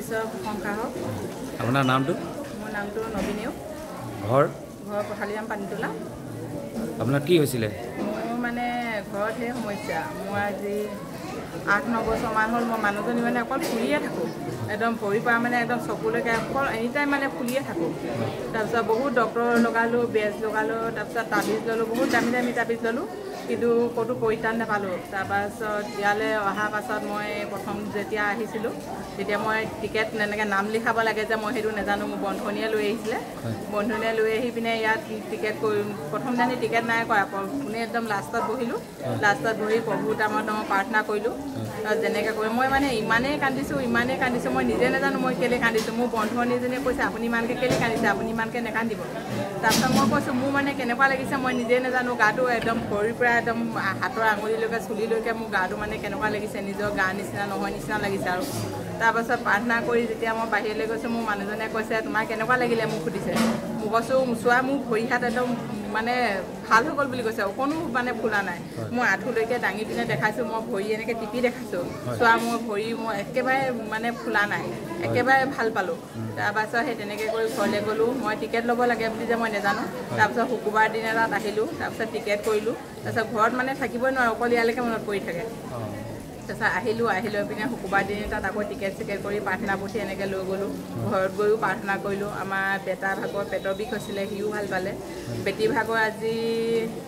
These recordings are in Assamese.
প্ৰশংসা হওক আপোনাৰ নামটো? মোৰ নামটো নবীনেও। ঘৰ? ঘৰ পথালিৰাম পানীতোলা। আপোনাৰ কি হৈছিলে? মোৰ মানে ঘৰত সেই সমস্যা। মই আজি আঠ ন বছৰমান হ'ল মই মানুহজনী মানে অকল ফুলিয়ে থাকোঁ। একদম ভৰি পৰা মানে একদম চকুলৈকে অকল এনি টাইম মানে ফুলিয়ে থাকোঁ। তাৰপিছত বহুত ডক্তৰ লগালোঁ বেজ লগালোঁ তাৰপিছত তাবিজ ল'লোঁ বহুত দামী দামী তাবিজ ল'লোঁ। কিন্তু ক'তো পৰিত্ৰাণ নাপালোঁ। তাৰপাছত ইয়ালৈ অহাৰ পাছত মই প্ৰথম যেতিয়া আহিছিলোঁ তেতিয়া মই টিকেট এনেকৈ নাম লিখাব লাগে যে মই সেইটো নাজানো মোৰ বন্ধনীয়ে লৈ আহিছিলে। বন্ধনীয়ে লৈ আহি পিনে ইয়াত টিকেট কৰি প্ৰথম দিনাখনি টিকেট নাই কৰা পোনে একদম লাষ্টত বহিলোঁ। লাষ্টত বহি প্ৰভুৰ নামত মই প্ৰাৰ্থনা কৰিলোঁ। যেনেকৈ কৰি মই মানে ইমানেই কান্দিছোঁ ইমানেই কান্দিছোঁ মই নিজে নাজানো মই কেলৈ কান্দিছোঁ মোৰ বন্ধুজনীয়ে কৈছে আপুনি ইমানকৈ কেলৈ কান্দিছে? আপুনি ইমানকৈ নেকান্দিব। তাৰপিছত মই কৈছোঁ মোৰ মানে কেনেকুৱা লাগিছে মই নিজে নাজানো গাটো একদম ভৰিৰ পৰা একদম হাতৰ আঙুলিলৈকে চুলিলৈকে মোৰ গাটো মানে কেনেকুৱা লাগিছে নিজৰ গা নিচিনা নহয় নিচিনা লাগিছে আৰু। তাৰপাছত প্ৰাৰ্থনা কৰি যেতিয়া মই বাহিৰলৈ গৈছোঁ মোৰ মানুহজনে কৈছে তোমাৰ কেনেকুৱা লাগিলে মোক সুধিছে? মোক কৈছোঁ চোৱা মোৰ ভৰি হাত একদম মানে ভাল হৈ গ'ল বুলি কৈছে অকণো মানে ফুলা নাই। মই আঁঠুলৈকে দাঙি পিনে দেখাইছোঁ মই ভৰি এনেকৈ টিপি দেখাইছোঁ। চোৱা মোৰ ভৰি মই একেবাৰে মানে ফুলা নাই একেবাৰে ভাল পালোঁ। তাৰপাছত সেই তেনেকৈ কৰি ঘৰলৈ গ'লোঁ মই টিকেট ল'ব লাগে বুলি যে মই নাজানো। তাৰপিছত শুকুৰবাৰ দিনা তাত আহিলোঁ তাৰপিছত টিকেট কৰিলোঁ। তাৰপিছত ঘৰত মানে থাকিবই নোৱাৰোঁ অকল ইয়ালৈকে মনত পৰি থাকে। তাৰপিছত আহিলোঁ আহি লৈ পিনে শুকুৰবাৰ দিন তাত আকৌ টিকেট চিকেট কৰি প্ৰাৰ্থনা পুথি এনেকৈ লৈ গ'লোঁ। ঘৰত গৈও প্ৰাৰ্থনা কৰিলোঁ। আমাৰ বেটা ভাগৰ পেটৰ বিষ হৈছিলে সিও ভাল পালে। বেটী ভাগৰ আজি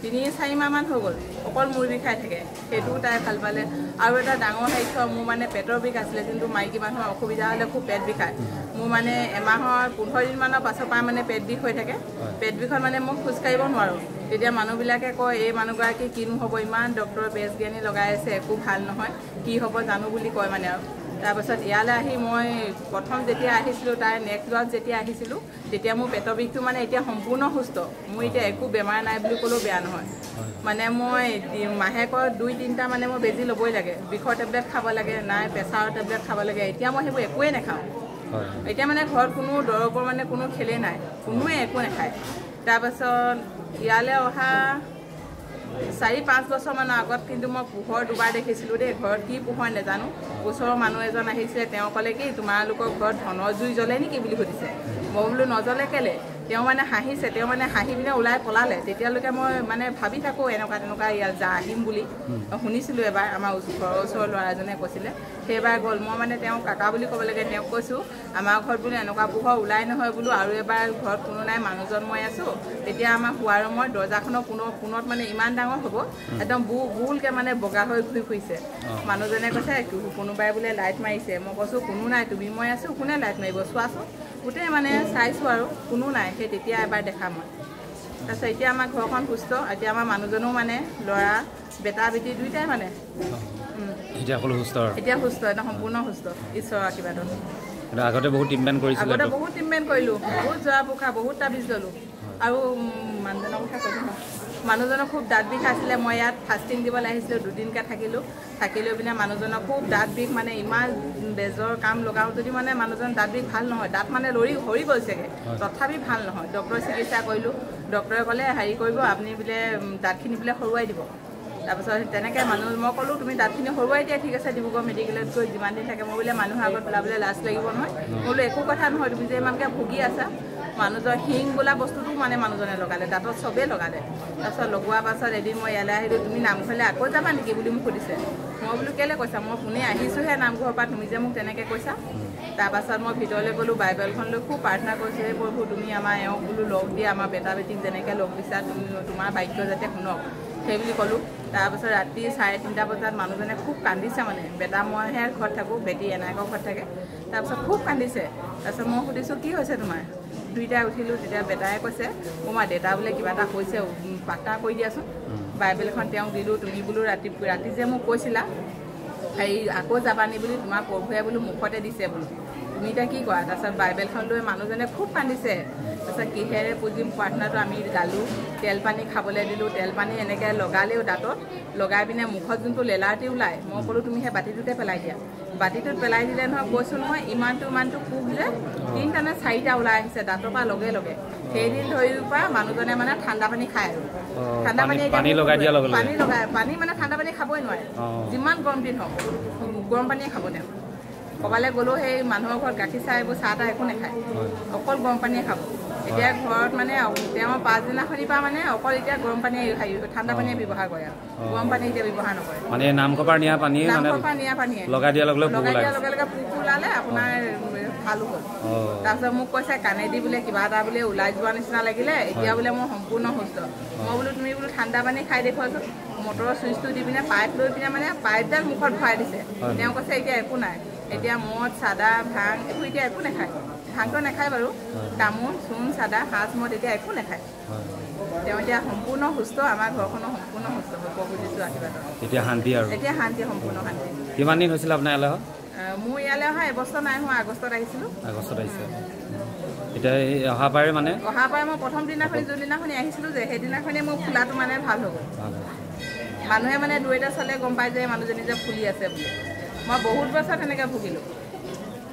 তিনি চাৰিমাহমান হৈ গ'ল। অকল মূৰ বিষাই থাকে। সেইটোও তাই ভাল পালে। আৰু এটা ডাঙৰ সাহিত্য মোৰ মানে পেটৰ বিষ আছিলে যোনটো মাইকী মানুহৰ অসুবিধা হ'লে খুব পেট বিষায়। মোৰ মানে এমাহৰ পোন্ধৰ দিনমানৰ পাছৰ পৰা মানে পেট বিষ হৈ থাকে। পেট বিষত মানে মই খোজকাঢ়িব নোৱাৰোঁ। তেতিয়া মানুহবিলাকে কয় এই মানুহগৰাকী কিনো হ'ব ইমান ডক্টৰৰ বেজ জ্ঞানী লগাই আছে একো ভাল নহয়। কি হ'ব জানো বুলি কয় মানে আৰু। তাৰপাছত ইয়ালৈ আহি মই প্ৰথম যেতিয়া আহিছিলোঁ তাই নেক্সট যোৱাত যেতিয়া আহিছিলোঁ তেতিয়া মোৰ পেটৰ বিষটো মানে এতিয়া সম্পূৰ্ণ সুস্থ। মোৰ এতিয়া একো বেমাৰ নাই বুলি ক'লেও বেয়া নহয়। মানে মই মাহেকৰ দুই তিনিটা মানে মই বেজি ল'বই লাগে। বিষৰ টেবলেট খাব লাগে নাই প্ৰেছাৰৰ টেবলেট খাব লাগে। এতিয়া মই সেইবোৰ একোৱেই নাখাওঁ। এতিয়া মানে ঘৰত কোনো দৰৱৰ মানে কোনো খেলেই নাই কোনোৱে একো নাখায়। তাৰপাছত ইয়ালৈ অহা চাৰি পাঁচ বছৰমানৰ আগত কিন্তু মই পোহৰ দুবাৰ দেখিছিলোঁ দেই ঘৰত কি পোহৰ নাজানো। ওচৰৰ মানুহ এজন আহিছিলে তেওঁ ক'লে কি তোমালোকৰ ঘৰত ধনৰ জুই জ্বলে নেকি বুলি সুধিছে। মই বোলো নজ্বলে কেলে? তেওঁ মানে হাঁহিছে তেওঁ মানে হাঁহি পিনে ওলাই পলালে। তেতিয়ালৈকে মই মানে ভাবি থাকোঁ এনেকুৱা তেনেকুৱা ইয়াত যা আহিম বুলি। শুনিছিলোঁ এবাৰ আমাৰ ঘৰৰ ওচৰৰ ল'ৰা এজনে কৈছিলে। সেইবাৰ গ'ল মই মানে তেওঁক কাকা বুলি ক'ব লাগে তেওঁক কৈছোঁ আমাৰ ঘৰত বোলো এনেকুৱা পোহৰ ওলাই নহয় বোলো আৰু এবাৰ ঘৰত কোনো নাই মানুহজন মই আছোঁ। তেতিয়া আমাৰ শোৱা ৰুমৰ দৰ্জাখনৰ কোণৰ কোণত মানে ইমান ডাঙৰ হ'ব। একদম বু বুলকৈ মানে বগা হৈ ঘূৰি ফুৰিছে। মানুহজনে কৈছে "কো- কোনোবাই বোলে লাইট মাৰিছে। মই কৈছোঁ কোনো নাই তুমি মই আছোঁ কোনে লাইট মাৰিব? চোৱাচোন। গোটেই মানে চাইছোঁ আৰু কোনো নাই। সেই তেতিয়া এবাৰ দেখা মই। তাৰপিছত এতিয়া আমাৰ ঘৰখন সুস্থ এতিয়া আমাৰ মানুহজনো মানে ল'ৰা বেটা বেটি দুইটাই মানে। এতিয়া সুস্থ এতিয়া সুস্থ একদম সম্পূৰ্ণ সুস্থ। ঈশ্বৰৰ আশীৰ্বাদত। আগতে বহুত ট্ৰিটমেণ্ট কৰিছিলে আগতে বহুত ট্ৰিটমেণ্ট কৰিলোঁ। বহুত জৰা পোখা বহুত তাবিজ ল'লোঁ। আৰু মানুহজনৰ কথা কৈছোঁ। মানুহজনৰ খুব দাঁত বিষ আছিলে মই ইয়াত ফাষ্টিং দিবলৈ আহিছিলোঁ দুদিনকৈ থাকিলোঁ। থাকি লৈ পিনে মানুহজনৰ খুব দাঁত বিষ মানে ইমান বেজৰ কাম লগাওঁ যদি মানে মানুহজন দাঁত বিষ ভাল নহয় দাঁত মানে লৰি সৰি গৈছেগৈ। তথাপি ভাল নহয়। ডক্টৰৰ চিকিৎসা কৰিলোঁ। ডক্টৰে ক'লে হেৰি কৰিব আপুনি বোলে দাঁতখিনি বোলে সৰুৱাই দিব। তাৰপিছত তেনেকৈ মানুহ মই ক'লোঁ তুমি দাঁতখিনি সৰুৱাই দিয়া ঠিক আছে ডিব্ৰুগড় মেডিকেলত গৈ যিমান দিন থাকে মই বোলে মানুহৰ আগত ওলাবলৈ লাজ লাগিব নহয়। মই বোলো একো কথা নহয় তুমি যে ইমানকৈ ভুগি আছা মানুহজন শিং বোলা বস্তুটো মানে মানুহজনে লগালে দাঁতত চবেই লগালে। তাৰপিছত লগোৱাৰ পাছত এদিন মই ইয়ালৈ আহিলোঁ তুমি নামঘৰলৈ আকৌ যাবা নেকি? বুলি মোক সুধিছে। মই বোলো কেলৈ কৈছা? মই পোনে আহিছোঁহে নামঘৰৰ পৰা তুমি যে মোক তেনেকৈ কৈছা। তাৰপাছত মই ভিতৰলৈ গ'লোঁ বাইবেলখন লৈ খুব প্ৰাৰ্থনা কৰিছোঁ হে প্ৰভু তুমি আমাৰ এওঁক বোলো লগ দিয়া আমাৰ বেটা বেটিক যেনেকৈ লগ দিছা তুমি তোমাৰ বাক্য যাতে শুনক। সেই বুলি ক'লোঁ। তাৰপাছত ৰাতি চাৰে তিনিটা বজাত মানুহজনে খুব কান্দিছে মানে বেটা মইহে ঘৰত থাকোঁ বেটি এনায়েকৰ ঘৰত থাকে। তাৰপিছত খুব কান্দিছে। তাৰপিছত মই সুধিছোঁ কি হৈছে তোমাৰ? দুইটাই উঠিলোঁ তেতিয়া বেটাই কৈছে মোৰ মা দেউতা বোলে কিবা এটা হৈছে প্ৰাৰ্থনা কৰি দিয়াচোন। বাইবেলখন তেওঁক দিলোঁ তুমি বোলো ৰাতি ৰাতি যে মোক কৈছিলা হেৰি আকৌ যাবানি বুলি তোমাৰ প্ৰভুৱে বোলো মুখতে দিছে বোলো। তুমি এতিয়া কি কৰা? তাৰপিছত বাইবেলখন লৈ মানুহজনে খুব কান্দিছে। তাৰপিছত কিহেৰে পুজিম প্ৰাৰ্থনাটো আমি গালোঁ তেল পানী খাবলৈ দিলোঁ তেল পানী এনেকৈ লগালেও দাঁতত লগাই পিনে মুখত যোনটো লেলাৰটি ওলায় মই ক'লোঁ তুমি সেই বাতিটোতে পেলাই দিয়া। বাতিটোত পেলাই দিলে নহয় কৈছোঁ নহয় ইমানটো ইমানটো কোব যে তিনিটা নে চাৰিটা ওলাই আহিছে দাঁতৰ পৰা লগে লগে সেইদিন ধৰি পৰা মানুহজনে মানে ঠাণ্ডা পানী খায় আৰু ঠাণ্ডা পানী- পানী লগাই? পানী মানে ঠাণ্ডা পানী খাবই নোৱাৰে। যিমান গৰম দিন হওক গৰম পানীয়ে খাব তেওঁ ক'ৰবালৈ গ'লেও সেই মানুহৰ ঘৰত গাখীৰ চাহ এইবোৰ চাহ তাহ একো নাখায়। অকল গৰম পানীয়ে খাব। এতিয়া ঘৰত মানে তেওঁ পাছদিনাখনিৰ পৰা মানে অকল এতিয়া গৰম পানীয়ে হেৰি ঠাণ্ডা পানীয়ে ব্যৱহাৰ কৰে আৰু। গৰম পানী এতিয়া ব্যৱহাৰ নকৰে। মানে নামঘৰ নিয়া পানীয়ে মানে নামঘৰৰ পৰা নিয়া পানীয়ে। লগাই দিয়াৰ লগে লগে লগাই দিয়াৰ লগে লগে পোক ওলালে আপোনাৰ ভালো হ'ল। অঁ। তাৰপিছত মোক কৈছে কাণেদি বোলে কিবা এটা বোলে ওলাই যোৱা নিচিনা লাগিলে এতিয়া বোলে মই সম্পূৰ্ণ সুস্থ। মই বোলো তুমি বোলো ঠাণ্ডা পানী খাই দেখুৱাচোন। মটৰৰ চুইচটো দি পিনে পাইপ লৈ পিনে মানে পাইপডাল মুখত ভৰাই দিছে। তেওঁ কৈছে এতিয়া একো নাই। এতিয়া মদ চাদা ভাং একো এতিয়া একো নাখায়। ভাংটো নাখায় বাৰু। তামোল চূণ চাদা সাজ মদ এতিয়া একো নাখায়। তেওঁ এতিয়া সম্পূৰ্ণ সুস্থ। আমাৰ ঘৰখনো সম্পূৰ্ণ সুস্থ হ'ব বুজিছোঁ আশীৰ্বাদত। এতিয়া শান্তি আৰু। এতিয়া শান্তি সম্পূৰ্ণ শান্তি। কিমান দিন হৈছিলে আপোনাৰ ইয়ালৈ মোৰ ইয়ালৈ অহা এবছৰ নাই হোৱা আগষ্টত আহিছিলোঁ। আগষ্টত আহিছে। এতিয়া এই অহা পাৰে মানে? অহাৰ পৰাই মই প্ৰথম দিনাখনি যোনদিনাখনি আহিছিলোঁ যে সেইদিনাখনি মোৰ ফুলাটো মানে ভাল হৈ গ'ল ভাল হৈছে। মানুহে মানে দুই এটা চালে গম পায় যে মানুহজনী যে ফুলি আছে বুলি। মই বহুত বছৰ তেনেকৈ ভুগিলোঁ।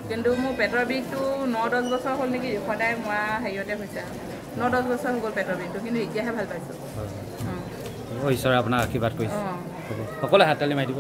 কিন্তু মোৰ পেটৰ বিষটো ন দহ বছৰ হ'ল নেকি সদায় মৰা হেৰিয়তে হৈছে। ন দহ বছৰ হৈ গ'ল পেটৰ বিষটো কিন্তু এতিয়াহে ভাল পাইছোঁ। ঈশ্বৰে আপোনাক আশীৰ্বাদ কৰিছে। সকলোৱে হাত তালি মাৰি দিব।